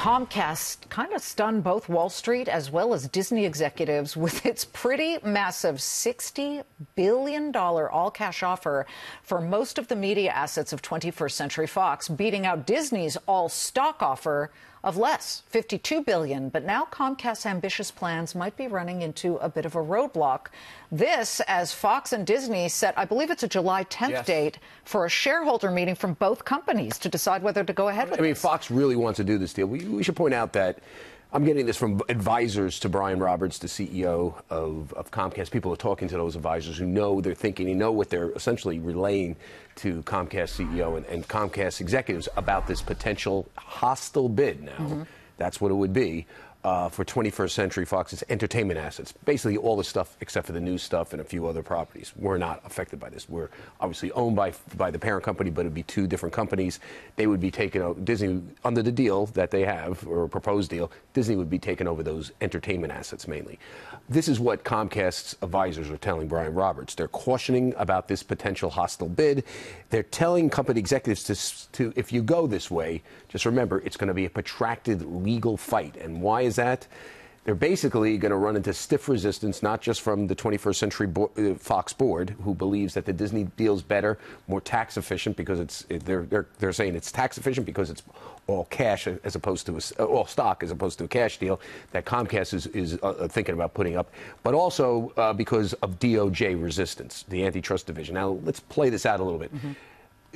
Comcast kind of stunned both Wall Street as well as Disney executives with its pretty massive $60 billion all cash offer for most of the media assets of 21st Century Fox, beating out Disney's all stock offer of less, 52 billion. But now Comcast's ambitious plans might be running into a bit of a roadblock. This as Fox and Disney set, I believe it's a July 10th yes. date for a shareholder meeting from both companies to decide whether to go ahead with I mean, this. Fox really wants to do this deal. We, we should point out that I'm getting this from advisors to Brian Roberts, the CEO of, of, Comcast. People are talking to those advisors who know they're thinking, they know what they're essentially relaying to Comcast CEO and, and Comcast executives about this potential hostile bid now. Mm-hmm. That's what it would be uh, for 21st Century Fox's entertainment assets. Basically, all the stuff except for the news stuff and a few other properties. We're not affected by this. We're obviously owned by by the parent company, but it'd be two different companies. They would be taking over Disney under the deal that they have or proposed deal. Disney would be taking over those entertainment assets mainly. This is what Comcast's advisors are telling Brian Roberts. They're cautioning about this potential hostile bid. They're telling company executives to, to if you go this way, just remember it's going to be a protracted legal fight. And why is that? They're basically going to run into stiff resistance, not just from the 21st Century Bo- uh, Fox board, who believes that the Disney deal is better, more tax efficient because it's they're, they're, they're saying it's tax efficient because it's all cash as opposed to a, uh, all stock as opposed to a cash deal that Comcast is, is uh, uh, thinking about putting up, but also uh, because of DOJ resistance, the antitrust division. Now let's play this out a little bit. Mm-hmm.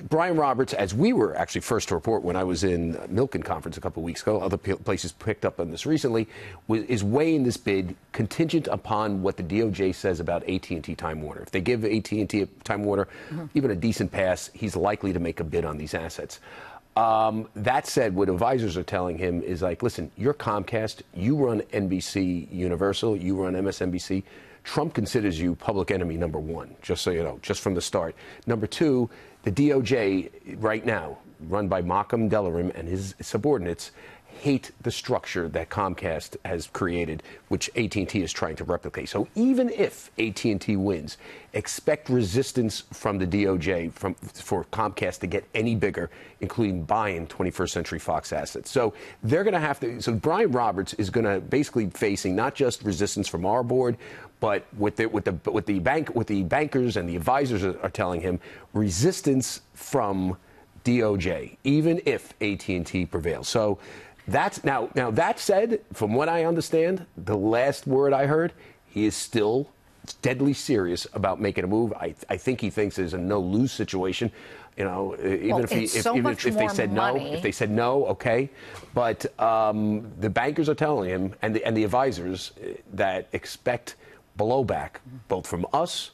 Brian Roberts, as we were actually first to report when I was in Milken conference a couple of weeks ago, other places picked up on this recently, is weighing this bid contingent upon what the DOJ says about AT&T Time Warner. If they give AT&T Time Warner mm-hmm. even a decent pass, he's likely to make a bid on these assets. Um, that said, what advisors are telling him is like, listen, you're Comcast, you run NBC Universal, you run MSNBC. Trump considers you public enemy number one, just so you know, just from the start. Number two, the DOJ right now, run by Makan Delrahim and his subordinates, hate the structure that Comcast has created, which AT&T is trying to replicate. So even if AT&T wins, expect resistance from the DOJ from, for Comcast to get any bigger, including buying 21st Century Fox assets. So they're going to have to. So Brian Roberts is going to basically facing not just resistance from our board, but with the with the with the bank with the bankers and the advisors are, are telling him resistance from DOJ, even if AT&T prevails. So that's now. Now that said, from what I understand, the last word I heard, he is still deadly serious about making a move. I, I think he thinks there's a no lose situation. You know, even well, if he, if, so even if, if they said money. no, if they said no, okay. But um, the bankers are telling him, and the, and the advisors, uh, that expect blowback both from us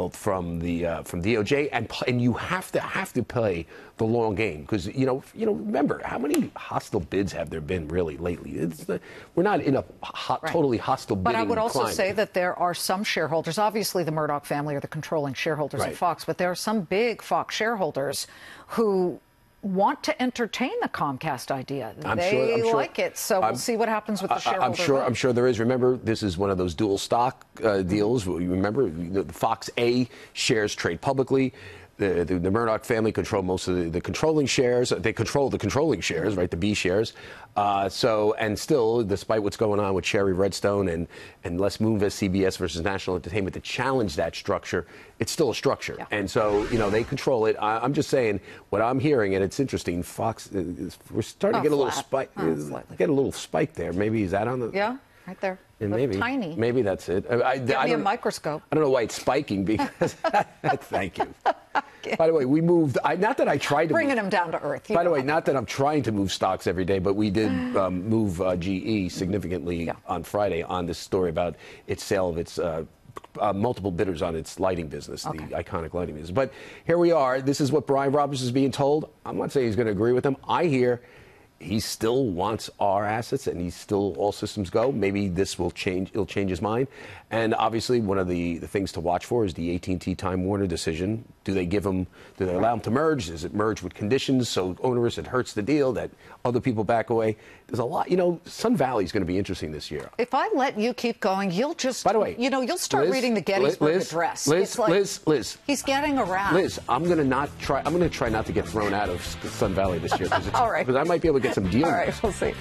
both from the uh, from DOJ and and you have to have to play the long game because you know you know remember how many hostile bids have there been really lately? The, we're not in a hot, right. totally hostile. But I would also climate. say that there are some shareholders. Obviously, the Murdoch family are the controlling shareholders right. of Fox, but there are some big Fox shareholders who want to entertain the Comcast idea. I'm they sure, I'm like sure, it, so we'll see what happens with the shareholder. I'm sure. Vote. I'm sure there is. Remember, this is one of those dual stock uh, deals. You remember, the Fox A shares trade publicly the, the, the, Murdoch family control most of the, the, controlling shares. They control the controlling shares, right? The B shares. Uh, so, and still, despite what's going on with Shari Redstone and, and Les Moonves, CBS versus National Entertainment, to challenge that structure, it's still a structure. Yeah. And so, you know, they control it. I, am just saying what I'm hearing, and it's interesting. Fox, is, we're starting oh, to get a little spike, oh, get a little spike there. Maybe is that on the? Yeah, right there. And maybe tiny. Maybe that's it. I, I, Give I me a microscope. I don't know why it's spiking because. thank you. By the way, we moved. I, not that I tried to bringing move, them down to earth. By the way, not that I'm trying to move stocks every day, but we did um, move uh, GE significantly yeah. on Friday on this story about its sale of its. Uh, uh, multiple bidders on its lighting business, okay. the iconic lighting business. But here we are. This is what Brian Roberts is being told. I'm not saying he's going to agree with them. I hear he still wants our assets and he's still all systems go. Maybe this will change. It'll change his mind. And obviously, one of the, the things to watch for is the AT&T Time Warner decision. Do they give him? Do they allow him to merge? Does it merge with conditions so onerous it hurts the deal that other people back away? There's a lot. You know, Sun Valley is going to be interesting this year. If I let you keep going, you'll just. By the way, you know, you'll start Liz, reading the Gettysburg Liz, Address. Liz, like Liz, Liz. He's getting around. Liz, I'm going to not try. I'm going to try not to get thrown out of Sun Valley this year because All right. I might be able to get some deals. All right, we'll see.